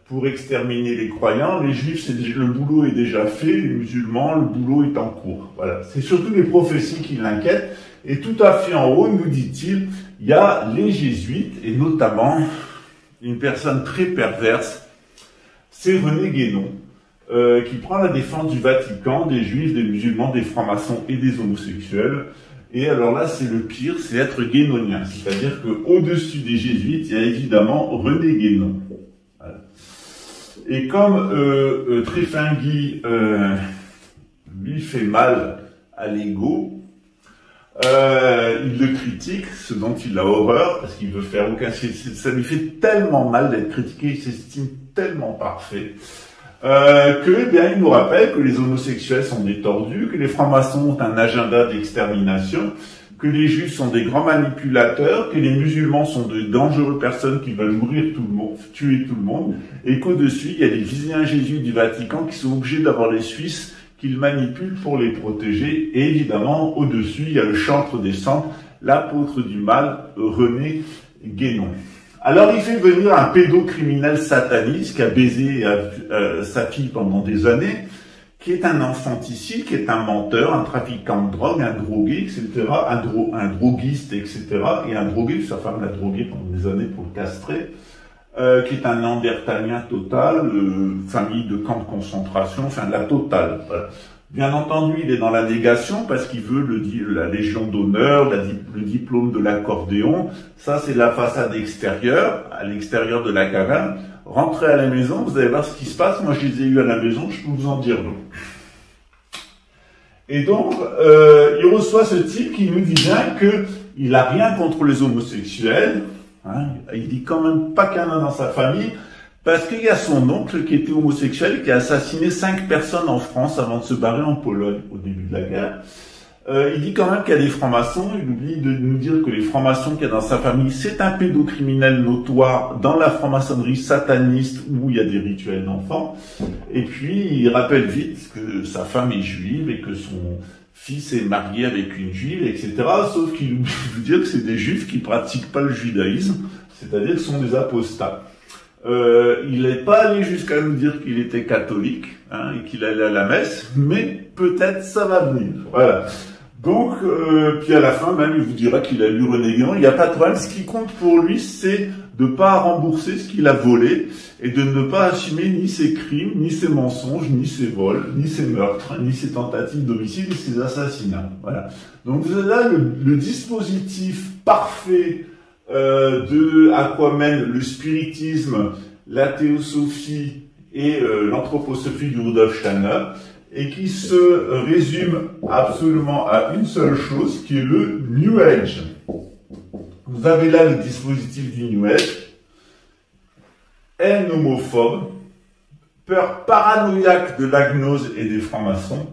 pour exterminer les croyants. Les juifs, le boulot est déjà fait. Les musulmans, le boulot est en cours. Voilà. C'est surtout les prophéties qui l'inquiètent. Et tout à fait en haut, nous dit-il, il y a les jésuites, et notamment une personne très perverse, c'est René Guénon, euh, qui prend la défense du Vatican, des juifs, des musulmans, des francs-maçons et des homosexuels. Et alors là, c'est le pire, c'est être guénonien. C'est-à-dire qu'au-dessus des jésuites, il y a évidemment René Guénon. Et comme euh, euh, Tréfingui euh, lui fait mal à l'ego, euh, il le critique, ce dont il a horreur, parce qu'il veut faire aucun... Ça lui fait tellement mal d'être critiqué, il s'estime tellement parfait, euh, que eh bien il nous rappelle que les homosexuels sont des tordus, que les francs-maçons ont un agenda d'extermination, que les juifs sont des grands manipulateurs, que les musulmans sont de dangereuses personnes qui veulent mourir tout le monde, tuer tout le monde, et qu'au-dessus, il y a des visains Jésus du Vatican qui sont obligés d'avoir les Suisses qu'ils manipulent pour les protéger. Et évidemment, au-dessus, il y a le chantre des sangs, l'apôtre du mal, René Guénon. Alors il fait venir un pédocriminel sataniste qui a baisé euh, euh, sa fille pendant des années, qui est un infanticide, qui est un menteur, un trafiquant de drogue, un drogué, etc., un, un droguiste, etc., et un drogué, sa femme l'a drogué pendant des années pour le castrer, euh, qui est un Néandertalien total, euh, famille de camps de concentration, enfin la totale. Bien entendu, il est dans la négation parce qu'il veut le, la Légion d'honneur, le diplôme de l'accordéon. Ça, c'est la façade extérieure, à l'extérieur de la caverne. Rentrez à la maison, vous allez voir ce qui se passe. Moi, je les ai eus à la maison, je peux vous en dire non. Et donc, euh, il reçoit ce type qui nous dit bien qu'il a rien contre les homosexuels. Hein, il dit quand même pas qu'il y en a dans sa famille. Parce qu'il y a son oncle qui était homosexuel qui a assassiné cinq personnes en France avant de se barrer en Pologne au début de la guerre. Euh, il dit quand même qu'il y a des francs-maçons. Il oublie de nous dire que les francs-maçons qu'il y a dans sa famille, c'est un pédocriminel notoire dans la franc-maçonnerie sataniste où il y a des rituels d'enfants. Et puis, il rappelle vite que sa femme est juive et que son fils est marié avec une juive, etc. Sauf qu'il oublie de dire que c'est des juifs qui pratiquent pas le judaïsme, c'est-à-dire que ce sont des apostats. Euh, il n'est pas allé jusqu'à nous dire qu'il était catholique hein, et qu'il allait à la messe, mais peut-être ça va venir. Voilà. Donc, euh, puis à la fin même, il vous dira qu'il a lu René Guénon. Il n'y a pas de problème. Ce qui compte pour lui, c'est de pas rembourser ce qu'il a volé et de ne pas assumer ni ses crimes, ni ses mensonges, ni ses vols, ni ses meurtres, ni ses tentatives d'homicide et ses assassinats. Voilà. Donc vous avez là le, le dispositif parfait euh, de à quoi mène le spiritisme, la théosophie et euh, l'anthroposophie du Rudolf Steiner, et qui se résume absolument à une seule chose, qui est le New Age. Vous avez là le dispositif du New haine homophobe, peur paranoïaque de la gnose et des francs-maçons,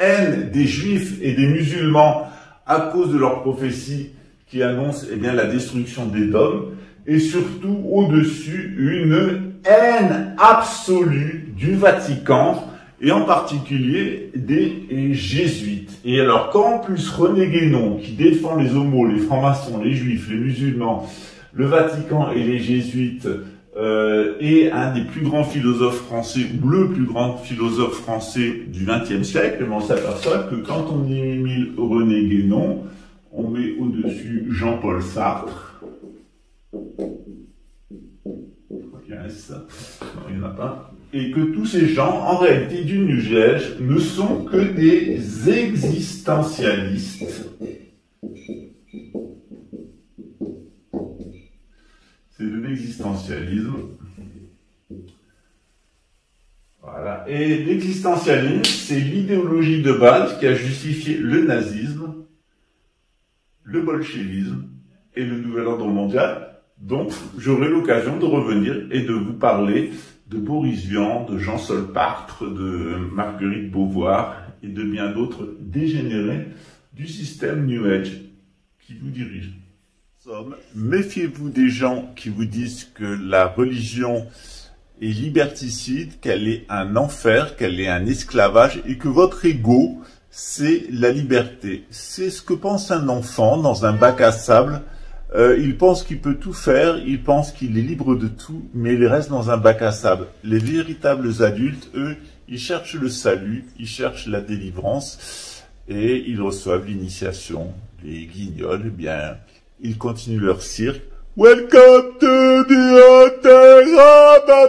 haine des juifs et des musulmans à cause de leurs prophéties qui annonce eh la destruction des dômes, et surtout au-dessus une haine absolue du Vatican et en particulier des jésuites. Et alors, quand en plus René Guénon, qui défend les homos, les francs-maçons, les juifs, les musulmans, le Vatican et les jésuites, euh, est un des plus grands philosophes français, ou le plus grand philosophe français du XXe siècle, on s'aperçoit que quand on émile René Guénon, on met au-dessus Jean-Paul Sartre. Ça. Non, il n'y en a pas. Et que tous ces gens, en réalité, du New Age, ne sont que des existentialistes. C'est de l'existentialisme. Voilà. Et l'existentialisme, c'est l'idéologie de base qui a justifié le nazisme, le bolchevisme et le nouvel ordre mondial. Donc, j'aurai l'occasion de revenir et de vous parler de Boris Vian, de Jean Solpartre, de Marguerite Beauvoir et de bien d'autres dégénérés du système New Age qui vous dirige. Méfiez-vous des gens qui vous disent que la religion est liberticide, qu'elle est un enfer, qu'elle est un esclavage et que votre ego, c'est la liberté. C'est ce que pense un enfant dans un bac à sable. Euh, il pense qu'il peut tout faire, il pense qu'il est libre de tout, mais il reste dans un bac à sable. Les véritables adultes, eux, ils cherchent le salut, ils cherchent la délivrance et ils reçoivent l'initiation. Les guignols, eh bien, ils continuent leur cirque. Welcome to the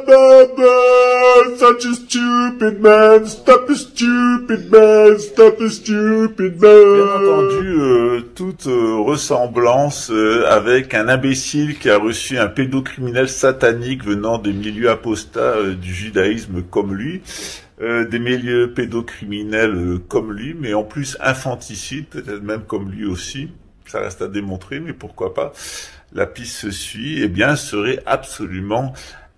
ba. Such a stupid man, stop a stupid man, stop a stupid man. Bien entendu, euh, toute euh, ressemblance euh, avec un imbécile qui a reçu un pédocriminel satanique venant des milieux apostats euh, du judaïsme comme lui. Euh, des milieux pédocriminels euh, comme lui, mais en plus infanticides, peut-être même comme lui aussi. Ça reste à démontrer, mais pourquoi pas. La piste se suit, eh bien, serait absolument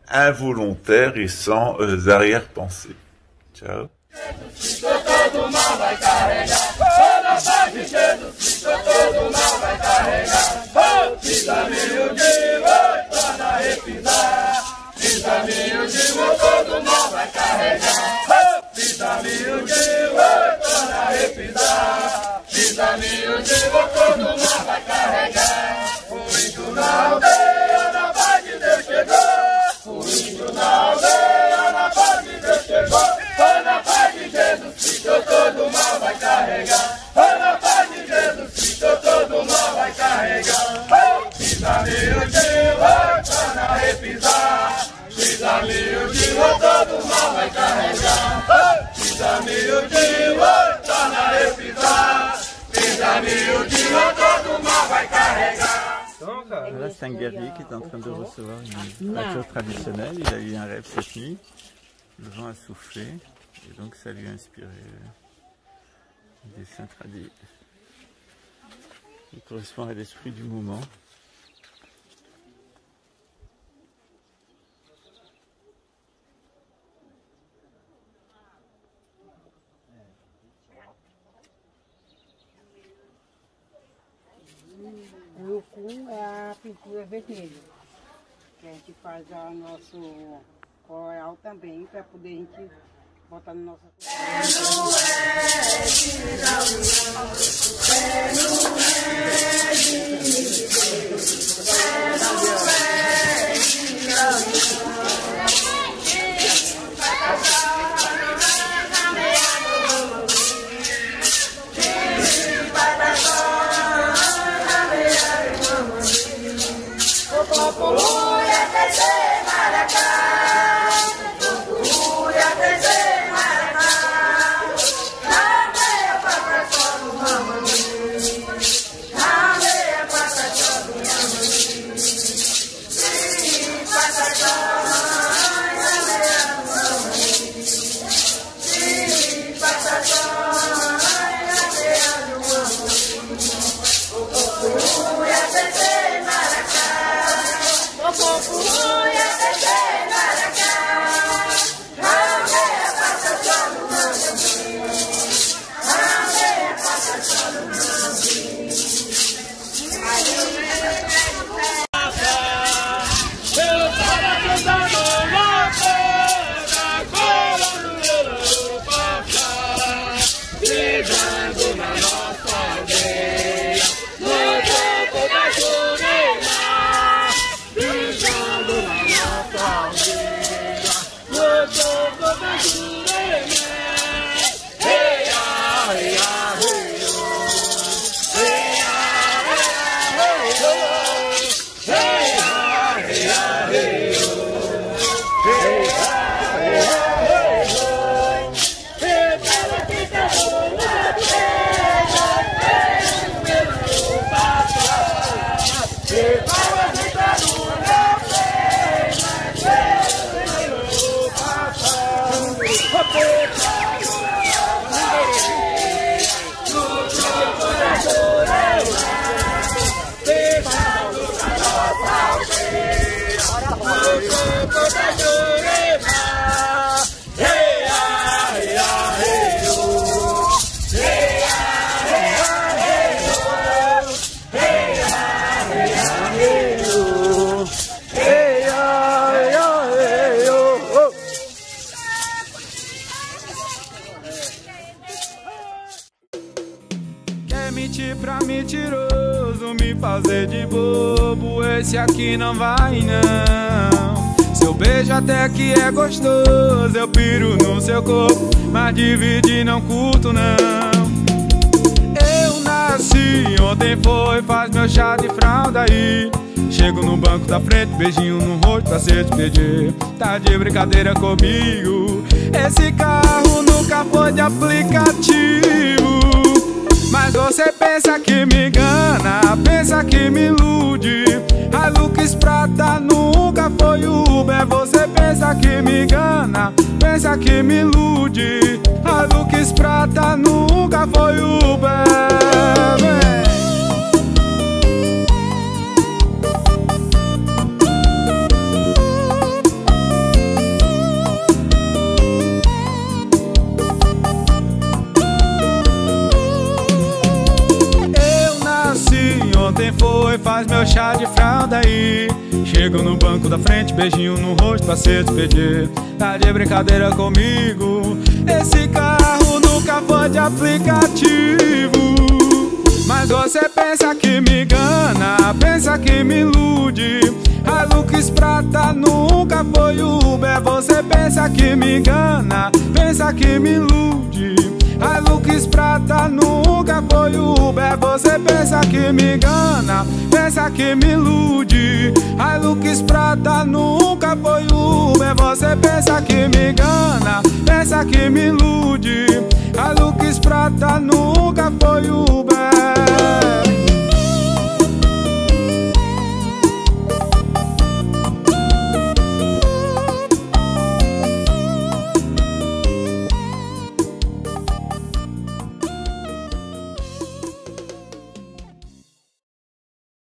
involontaire et sans euh, arrière-pensée. Ciao. na aldeia, na paz de Deus chegou. O indo na aldeia, na paz de Deus chegou. Foi na paz de Jesus Cristo, todo mal vai carregar. Foi na paz de Jesus Cristo, todo mal vai carregar. Pisa meu Deus, vai na repisar. Pisa meu Deus, todo mal vai carregar. Pisa meu Deus, tá na repisar. Pisa meu Deus, todo mal vai carregar. Là, c'est un guerrier qui est en train de recevoir une voiture traditionnelle. Il a eu un rêve cette nuit. Le vent a soufflé. Et donc, ça lui a inspiré euh, un dessin traduit. Il correspond à l'esprit du moment. É a pintura vermelha, que a gente faz o nosso coral também, para poder a gente botar no nosso. Passa aqui não vai não. Seu beijo até que é gostoso, eu piro no seu corpo, mas dividir não curto não. Eu nasci, ontem foi, faz meu chá de fralda aí. Chego no banco da frente, beijinho no rosto pra se despedir. Tá de brincadeira comigo. Esse carro nunca foi de aplicativo. Mas você pensa que me engana, pensa que me ilude. A Lux Prata nunca foi Uber. Você pensa que me engana, pensa que me ilude. A Lux Prata nunca foi Uber. Vem. Meu chá de fralda aí. Chego no banco da frente, beijinho no rosto pra se despedir. Tá de brincadeira comigo. Esse carro nunca foi de aplicativo. Mas você pensa que me engana, pensa que me ilude. A Lux Prata nunca foi Uber. Você pensa que me engana, pensa que me ilude. A Lux Prata nunca foi Uber. Você pensa que me engana, pensa que me ilude. A Lux Prata nunca foi Uber. Você pensa que me engana, pensa que me ilude. A Prata nunca foi Uber.